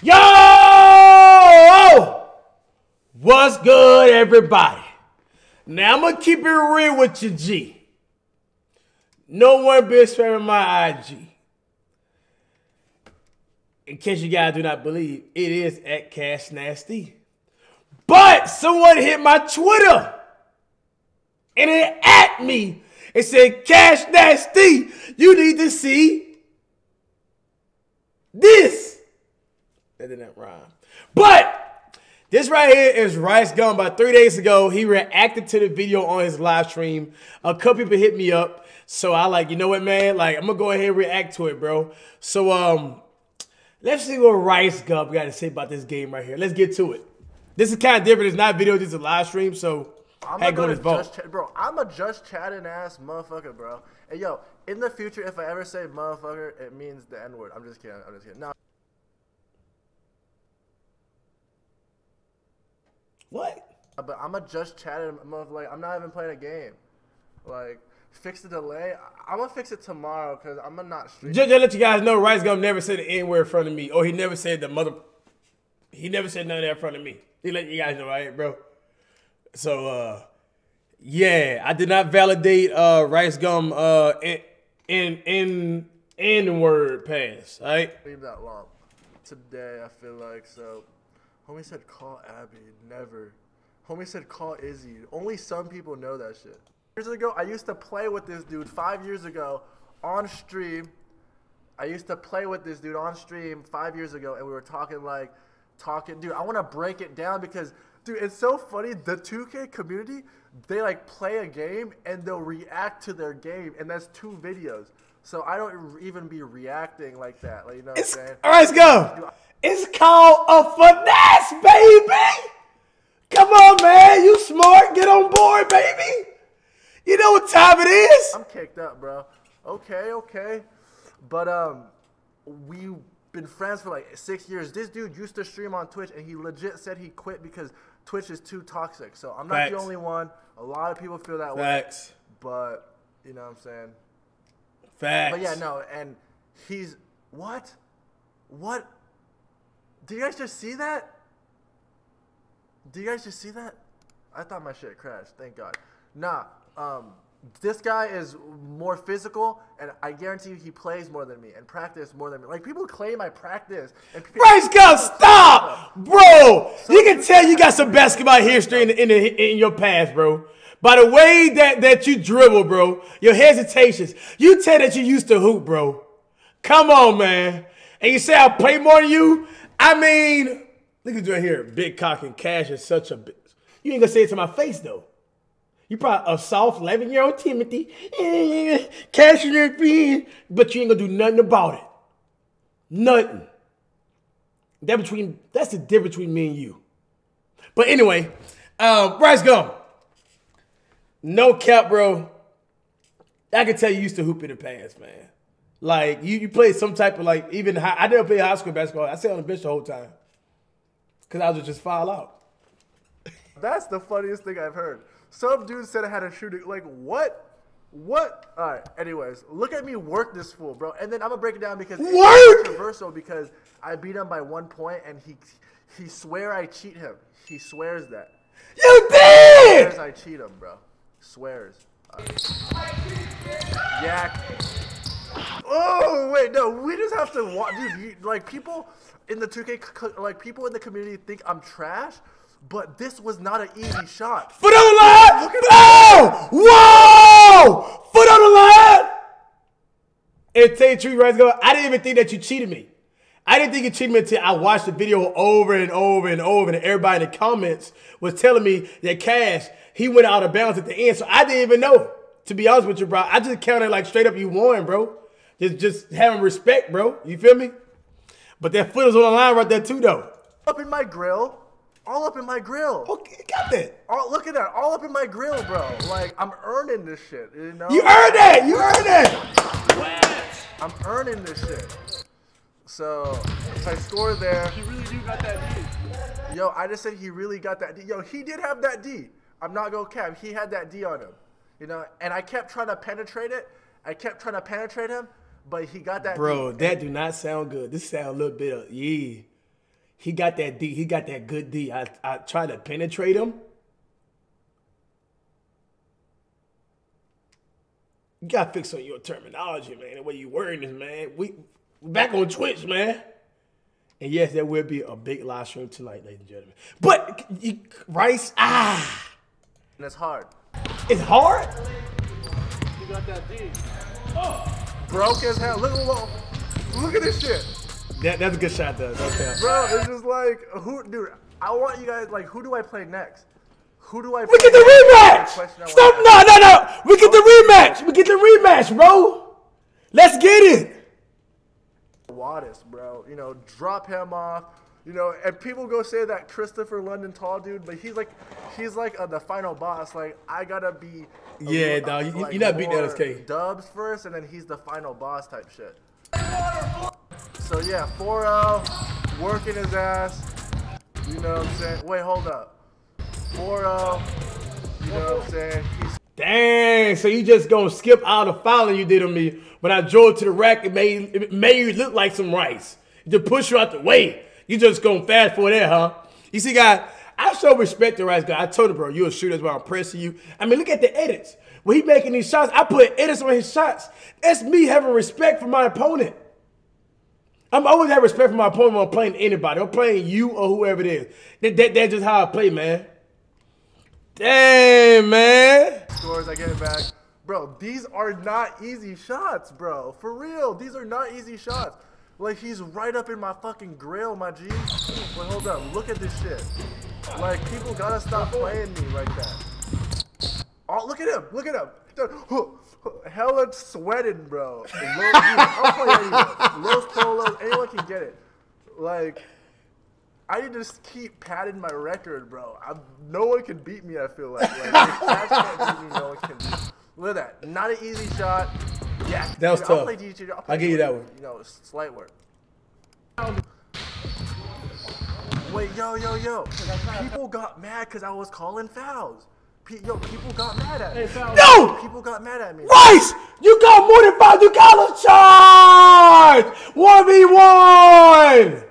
Yo! What's good, everybody? Now I'm gonna keep it real with you, G. No one been spamming my IG. In case you guys do not believe, it is at Cash Nasty. But someone hit my Twitter and it at me and said, Cash Nasty, you need to see this. That didn't rhyme. But this right here is Rice Gum. About three days ago, he reacted to the video on his live stream. A couple people hit me up. So I like, you know what, man? Like, I'm gonna go ahead and react to it, bro. So um, let's see what Rice Gum got to say about this game right here. Let's get to it. This is kind of different. It's not video, this is a live stream, so I'm had go to vote. Ch- bro, I'm a just chatting ass motherfucker, bro. And yo, in the future, if I ever say motherfucker, it means the N word. I'm just kidding. I'm just kidding. No. What? But I'm a just chatting like I'm not even playing a game. Like fix the delay. I'm gonna fix it tomorrow because I'm gonna not stream. Just, to let you guys know, Rice Gum never said the N word in front of me, or he never said the mother. He never said none of that in front of me. He let you guys know, right, bro? So, uh, yeah, I did not validate uh Rice Gum uh in in in in word pass. Right? Leave that long. Today, I feel like so. Homie said call Abby. Never. Homie said call Izzy. Only some people know that shit. Years ago, I used to play with this dude. Five years ago, on stream. I used to play with this dude on stream five years ago, and we were talking like, talking. Dude, I want to break it down because, dude, it's so funny. The 2K community, they like play a game and they'll react to their game, and that's two videos. So I don't even be reacting like that. Like, you know what I'm saying? All right, let's go. Dude, it's called a finesse, baby. Come on, man. You smart. Get on board, baby. You know what time it is. I'm kicked up, bro. Okay, okay. But um, we've been friends for like six years. This dude used to stream on Twitch, and he legit said he quit because Twitch is too toxic. So I'm not Facts. the only one. A lot of people feel that way. Facts. way. But you know what I'm saying. Facts. But yeah, no, and he's what? What? Do you guys just see that? Do you guys just see that? I thought my shit crashed. Thank God. Nah. Um, this guy is more physical, and I guarantee you he plays more than me and practice more than me. Like people claim I practice. And Bryce, go stop, bro. So, you can tell you got some basketball history in, in, in your past, bro. By the way that, that you dribble, bro, your hesitations, you tell that you used to hoop, bro. Come on, man. And you say I play more than you? I mean, look at you right here. Big cock and cash is such a bitch. You ain't gonna say it to my face though. You probably a soft 11 year old Timothy, cash in your friend, but you ain't gonna do nothing about it. Nothing. That between that's the difference between me and you. But anyway, um, Rice Gum. No cap, bro. I can tell you used to hoop in the past, man. Like you, you played some type of like even high, I never played high school basketball. I sat on the bench the whole time because I was just foul out. That's the funniest thing I've heard. Some dude said I had a shooting. Like what? What? All right. Anyways, look at me work this fool, bro. And then I'm gonna break it down because work? it's controversial because I beat him by one point and he he swear I cheat him. He swears that. You did. Swears I cheat him, bro. Swears. Yeah. Oh wait, no, we just have to watch, dude. You, like people in the 2K, like people in the community think I'm trash, but this was not an easy shot. Foot on the line! Look at oh! Whoa! Foot on the line! You the truth, right ago, I didn't even think that you cheated me. I didn't think you cheated me until I watched the video over and over and over, and everybody in the comments was telling me that Cash, he went out of bounds at the end, so I didn't even know. To be honest with you, bro, I just counted like straight up you won, bro. Just just having respect, bro. You feel me? But that foot is on the line right there too, though. Up in my grill. All up in my grill. Okay, got that. All, look at that. All up in my grill, bro. Like, I'm earning this shit, you know? You earned that. You earned that. I'm earning this shit. So, if I score there. He really do got that D. Yo, I just said he really got that D. Yo, he did have that D. I'm not going to cap. He had that D on him. You know, and I kept trying to penetrate it. I kept trying to penetrate him, but he got that. Bro, that do not sound good. This sound a little bit of yeah. He got that D. He got that good D. I I tried to penetrate him. You gotta fix on your terminology, man. The way you wording this, man. We we back on Twitch, man. And yes, there will be a big live stream tonight, ladies and gentlemen. But you, Rice, ah, And it's hard. it's hard. You got that D. Broke as hell. Look, look, look at this shit. That, that's a good shot, though. Okay. Bro, it's just like, who, dude, I want you guys, like, who do I play next? Who do I We get the rematch. Stop! No, no, no. We get the rematch. We get the rematch, bro. Let's get it. Wattis, bro. You know, drop him off. You know, and people go say that Kristopher London tall dude, but he's like, he's like uh, the final boss. Like, I gotta be. Yeah, dog, you- like, you gotta beat the more LSK. Dubs first, and then he's the final boss type shit. So yeah, 4-0, working his ass. You know what I'm saying? Wait, hold up. 4-0. You know what I'm saying? He's Dang. So you just gonna skip out the fouling you did on me when I drove to the rack and made it made you look like some rice. To push you out the way. You just gonna fast forward there, huh? You see, guy, I show respect to Rice guy. I told him, bro, you a shooter. That's why I'm pressing you. I mean, look at the edits. When he making these shots, I put edits on his shots. That's me having respect for my opponent. I'm always have respect for my opponent when I'm playing anybody. I'm playing you or whoever it is. That, that, that's just how I play, man. Damn, man. scores, I get it back. Bro, these are not easy shots, bro. For real, these are not easy shots. Like, he's right up in my fucking grill, my G. Wait, hold up. Look at this shit. Like, people gotta stop playing me like that. Oh, look at him. Look at him. Hella sweating, bro. Low, anyone. Los Polos, anyone can get it. Like, I need to just keep padding my record, bro. I'm, no one can beat me. I feel like, like if Cash can't beat me, no one can. Look at that, not an easy shot. Yeah, That was dude, tough. I'll play DJ. I'll, play I'll give you that one. You know, slight work. Wait, yo, yo, yo. People got mad because I was calling fouls. Pe- yo, people got mad at me. No! People got mad at me. Rice! You got more than five. You got a charge! 1v1!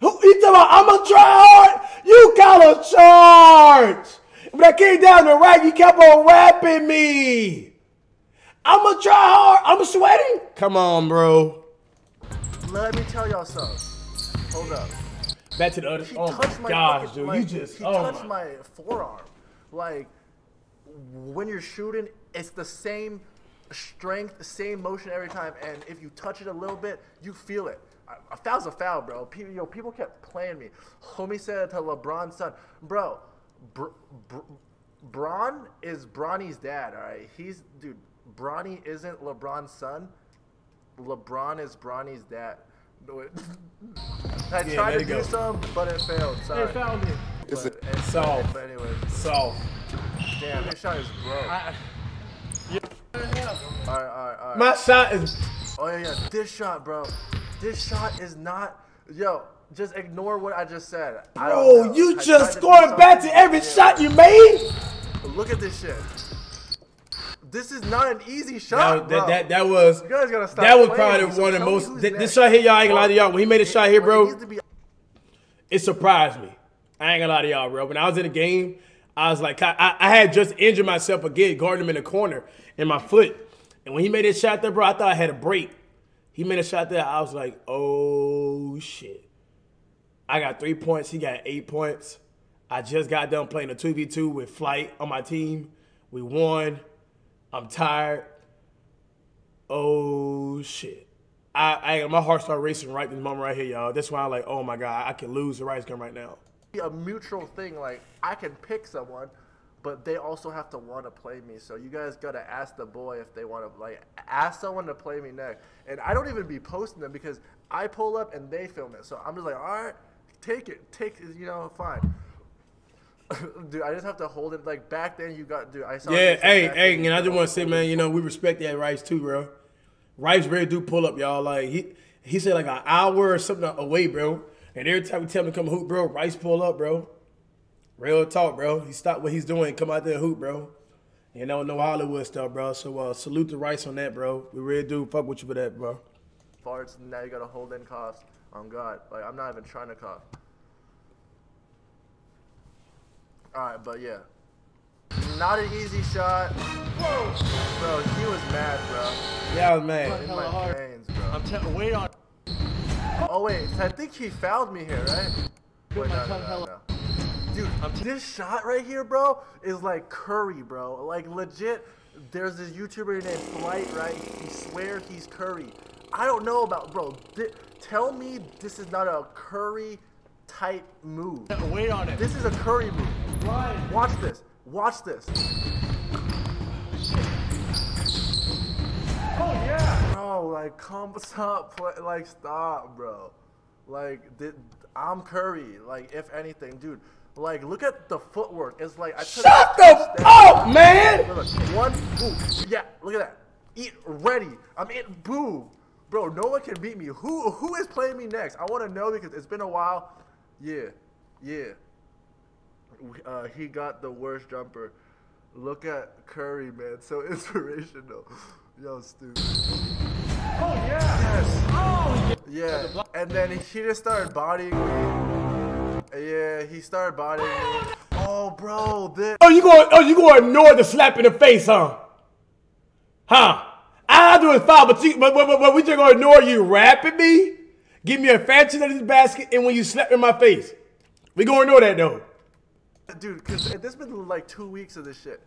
Who, you talking about I'm a try hard? You got a charge! When I came down the rack, you kept on rapping me. I'm a try hard. I'm sweating. Come on, bro. Let me tell y'all something. Hold up. Back to the other. He Oh touched my my gosh, fucking, dude. like, you just. he oh touched my. my forearm. Like when you're shooting, it's the same strength, same motion every time. And if you touch it a little bit, you feel it. A- A foul's a foul, bro. People, yo, people kept playing me. Homie said to LeBron's son, bro, Br- Br- Bron is Bronny's dad. All right, he's dude. Bronny isn't LeBron's son. LeBron is Bronny's dad. I Yeah, tried let to it do go. some, but it failed. Sorry. They found me. But, and- Soft. But anyways, Soft. damn, this shot is broke. I, Alright, alright, alright. My shot is. Oh yeah, yeah, this shot, bro. This shot is not. Yo, just ignore what I just said. I don't Bro, know. you I just to do scoring back to every Yeah. shot you made. Look at this shit. This is not an easy shot, bro. that, that, that was. you guys gotta stop. That was probably one of the most. who's This, shot here, y'all ain't gonna lie to y'all. When he made a shot here, it bro, needs be- it surprised me. I ain't gonna lie to y'all, bro. When I was in the game, I was like, I, I- I had just injured myself again, guarding him in the corner in my foot. And when he made that shot there, bro, I thought I had a break. He made a shot there, I was like, oh shit. I got three points, he got eight points. I just got done playing a 2v2 with Flight on my team. We won. I'm tired. Oh shit. I, I my heart started racing right this moment right here, y'all. That's why I'm like, oh my god, I can lose the Rice Gum right now. a mutual thing. Like I can pick someone, but they also have to want to play me. So you guys gotta ask the boy if they want to like ask someone to play me next. And I don't even be posting them because I pull up and they film it. So I'm just like, all right, take it, take it, you know, fine. dude, I just have to hold it. Like back then, you got dude. I saw. Yeah, hey, hey, and I just want to say, man, you know, we respect that Rice too, bro. Rice really do pull up, y'all. Like he he said like an hour or something away, bro. And every time we tell him to come hoop, bro, Rice pull up, bro. Real talk, bro. He stopped what he's doing, come out there and hoop, bro. You know, no Hollywood stuff, bro. So uh, salute to Rice on that, bro. We really do fuck with you for that, bro. farts. Now you gotta hold in coughs. On God, like I'm not even trying to cough. All right, but yeah, not an easy shot. Whoa, bro, he was mad, bro. Yeah, I was mad. In my hard. veins, bro. I'm telling. Wait on. Oh wait, I think he fouled me here, right? Wait, no, no, no, no. Dude, this shot right here, bro, is like Curry, bro. Like legit. There's this YouTuber named Flight, right? He swears he's Curry. I don't know about, bro. Thi- tell me this is not a Curry type move. Wait on it. This is a Curry move. Ryan. Watch this. Watch this. Oh yeah. Bro, like, come stop, play, like, stop, bro. Like, thi- I'm Curry. Like, if anything, dude. Like, look at the footwork. It's like I took Shut the up, man. Look, one, boom. Yeah, look at that. Eat ready. I'm in. Boom, bro. No one can beat me. Who who is playing me next? I want to know because it's been a while. Yeah, yeah. Uh, he got the worst jumper. Look at Curry, man. So inspirational. Yo, stupid. Oh yeah. Yes. Oh. Yeah, yeah. and then he just started bodying me. Yeah, he started bodying me. Oh, bro, this. Oh, you going? Oh, you going to ignore the slap in the face, huh? Huh? I do it foul, but, you, but, but, but, we just gonna ignore you rapping me, give me a fancy in this basket, and when you slap in my face, we gonna ignore that though. Dude, because this has been like two weeks of this shit.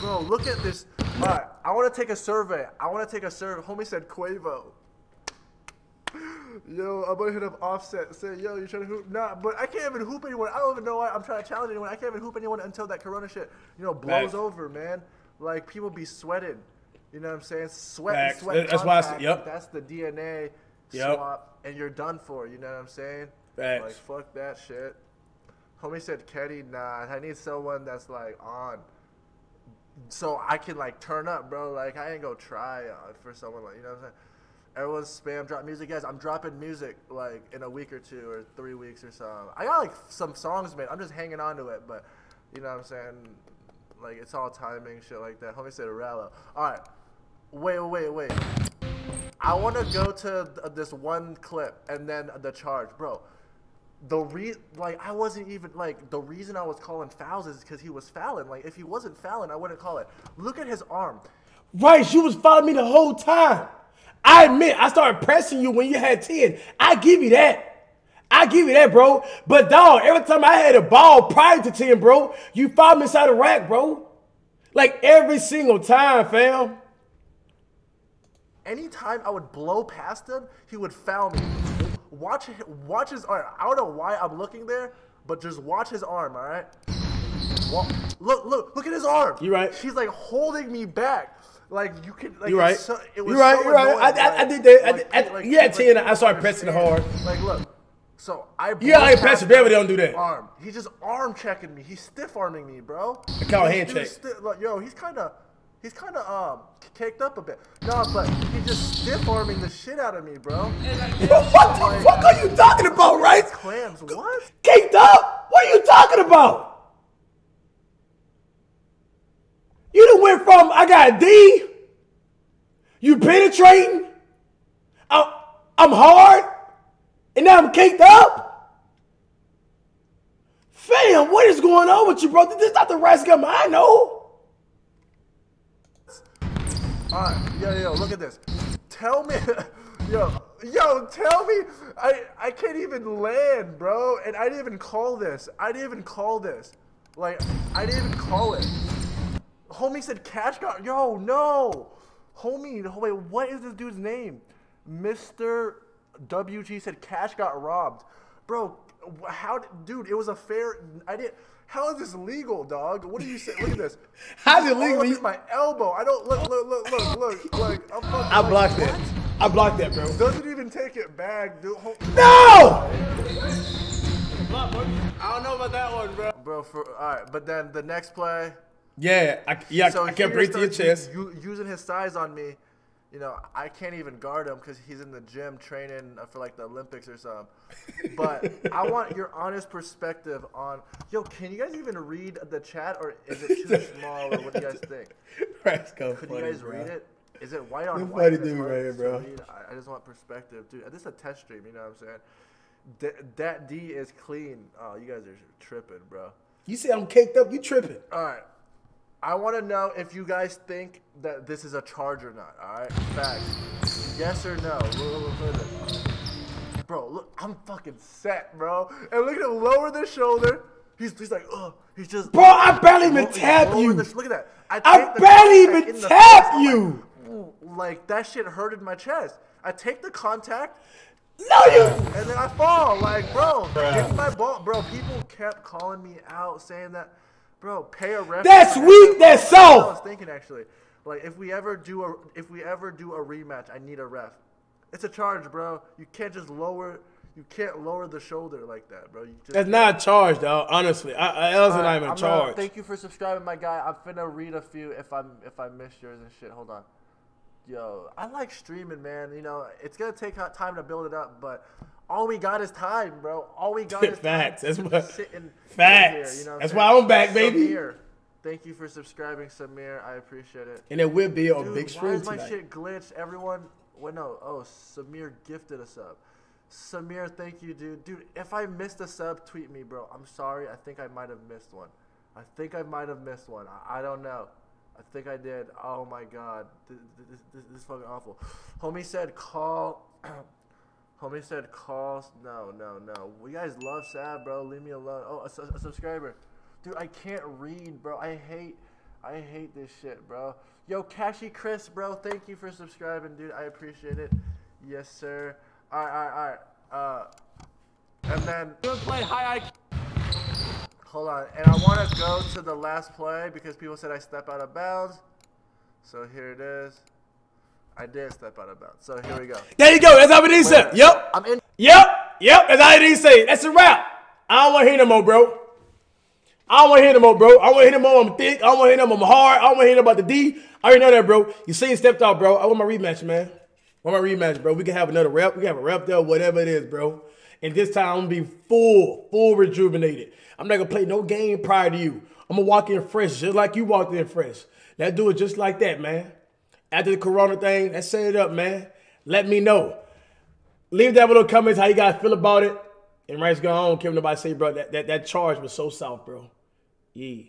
Bro, look at this. All right, I want to take a survey. I want to take a survey. Homie said Quavo. Yo, I'm gonna hit up Offset. Say, yo, you trying to hoop? Nah, but I can't even hoop anyone. I don't even know why I'm trying to challenge anyone. I can't even hoop anyone until that Corona shit, you know, blows over, man. Like people be sweating. You know what I'm saying? Sweat Facts. sweat. That's why I yep. That's the DNA Yep. swap, and you're done for. You know what I'm saying? Facts. Like fuck that shit. Homie said, Kenny, nah, I need someone that's like on. So I can like turn up, bro. Like I ain't gonna try uh, for someone like you know what I'm saying. Everyone's spam drop music, guys. I'm dropping music like in a week or two or three weeks or so. I got like some songs made. I'm just hanging on to it, but you know what I'm saying. Like it's all timing, shit like that. Homie said Rallo. All right, wait, wait, wait. I want to go to th- this one clip and then the charge, bro. The re like I wasn't even like the reason I was calling fouls is because he was fouling. Like if he wasn't fouling, I wouldn't call it. Look at his arm. Right, you was following me the whole time. I admit, I started pressing you when you had 10. I give you that. I give you that, bro. But dog, every time I had a ball prior to 10, bro, you fouled me inside the rack, bro. Like every single time, fam. Anytime I would blow past him, he would foul me. Watch, watch his arm. I don't know why I'm looking there, but just watch his arm. All right. Wa- Look, look, look at his arm. You right. He's like holding me back. Like you can. Like, You right. So, it was You right, so you right. I- I- I did that. I like, did- I- like, yeah, 10, I started pressing hard. Like, look. So I. Yeah, I ain't pressing. His don't do that. Arm. He's just arm checking me. He's stiff arming me, bro. I call hand check. sti- like, yo, he's kind of. He's kind of um caked up a bit. No, but he's just stiff arming the shit out of me, bro. what the fuck are you talking about, right? Clams, what? Caked up? What are you talking about? You done went from I got a D, you penetrating, I'm, I'm hard, and now I'm caked up? Fam, what is going on with you, bro? This is not the Rascom I know. Alright, yo, yo, look at this. Tell me, yo, yo, tell me, I, I can't even land, bro. And I didn't even call this. I didn't even call this. Like, I didn't even call it. Homie said cash got, yo, no. Homie, wait, what is this dude's name? Mr. WG said cash got robbed. Bro, how, did, dude, it was a fair, I didn't, how is this legal, dog? What do you say? Look at this. How's it legal? up You- in my elbow. I don't look, look, look, look, look. Like I'm fucking. I like, blocked what? that. I blocked that, bro. Doesn't even take it back, dude. Ho- No! I don't know about that one, bro. Bro, for all right, but then the next play. Yeah, I, yeah, so I he can't breathe just to your chest. using his size on me. You know, I can't even guard him because he's in the gym training for like the Olympics or something. But I want your honest perspective on. Yo, can you guys even read the chat, or is it too small, or what do you guys think? Rascal Could funny, you guys bro. read it? Is it white on You white? funny dude right here, bro. I, I just want perspective, dude. This is a test stream, you know what I'm saying? D- that D is clean. Oh, you guys are tripping, bro. You say I'm caked up, you tripping. All right. I want to know if you guys think that this is a charge or not. All right, facts. Yes or no? Bro, look, I'm fucking set, bro. And look at him lower the shoulder. He's, he's like, oh, he's just. Bro, I barely even He's tap you. the- look at that. I take the barely even in tap you. Like, like that shit hurted my chest. I take the contact No, you. and then I fall. Like, bro, get my ball, bro. People kept calling me out, saying that, bro, pay a ref. That's weak, that's what I was thinking actually. Like, if we ever do a, if we ever do a rematch, I need a ref. It's a charge, bro. You can't just lower. You can't lower the shoulder like that, bro. You just. That's not a charge, dog. Honestly, I, I, that was not Alright, even a I'm gonna- thank you for subscribing, my guy. I'm finna read a few if I'm if I miss yours and shit. Hold on. Yo, I like streaming, man. You know, it's gonna take time to build it up, but all we got is time, bro. All we got is Facts. time. That's what- Facts. Here, you know what That's I'm why? I'm back, baby. Samir, thank you for subscribing, Samir. I appreciate it. and it will be a Dude, big why is my tonight. shit glitched? Everyone, well, no. Oh, Samir gifted a sub. Samir, thank you, dude. Dude, if I missed a sub, tweet me, bro. I'm sorry. I think I might have missed one. I think I might have missed one. I, I don't know. I think I did. Oh my god, this, this, this, this is fucking awful. Homie said call. Homie said calls. No, no, no. You guys love Sab, bro. Leave me alone. Oh, a, a subscriber. Dude, I can't read, bro. I hate, I hate this shit, bro. Yo, Cashy Chris, bro. Thank you for subscribing, dude. I appreciate it. Yes, sir. All right, all right, all right. Uh, and then You play high IQ. hold on, and I want to go to the last play because people said I step out of bounds. So here it is. I did step out of bounds. So here we go. There you go. That's how it is. Said. Yep. I'm in. Yep. Yep. That's how it is. Say. That's a wrap. I don't want to hear no more, bro. I don't want to hear no more, bro. I want to hear no more. I'm thick. I don't want to hear no more. I'm hard. I don't want to hear no about the D. I already know that, bro. You see, you stepped out, bro. I want my rematch, man. I want my rematch, bro. We can have another rep. We can have a rep there, whatever it is, bro. And this time I'm gonna be full, full rejuvenated. I'm not gonna play no game prior to you. I'm gonna walk in fresh, just like you walked in fresh. Let's do it just like that, man. After the Corona thing, let's set it up, man. Let me know. Leave that below comments how you guys feel about it. And right, go. Care what nobody say, bro. That, that that charge was so soft, bro. Yeah.